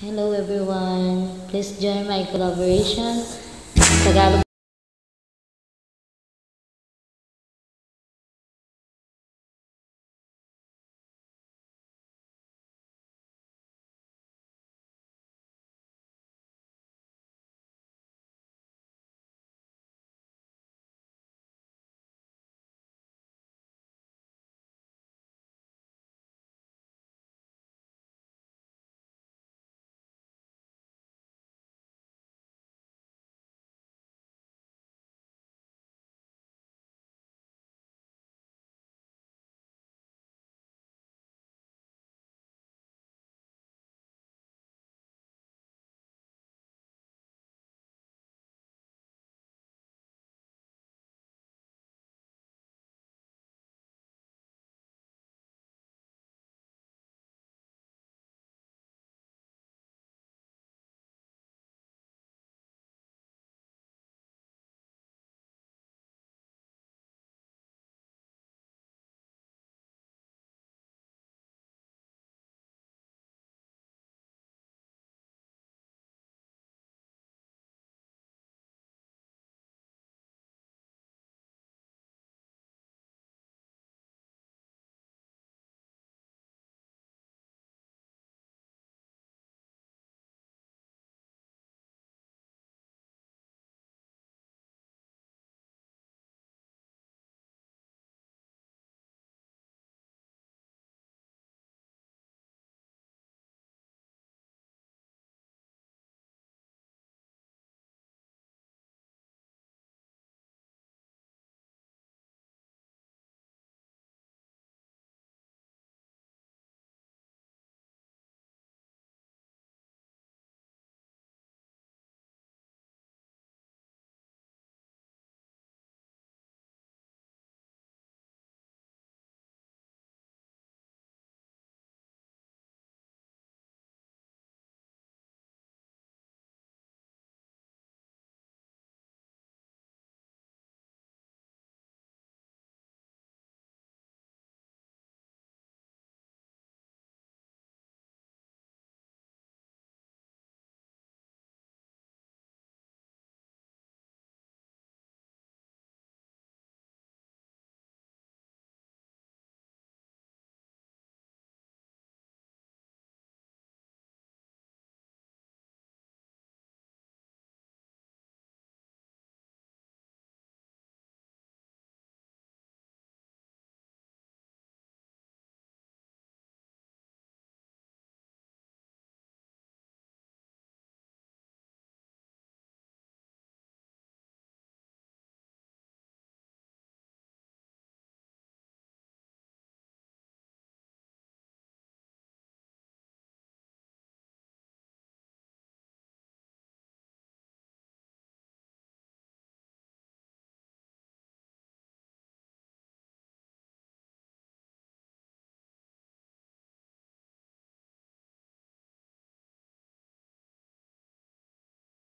Hello everyone. Please join my collaboration. Tagalog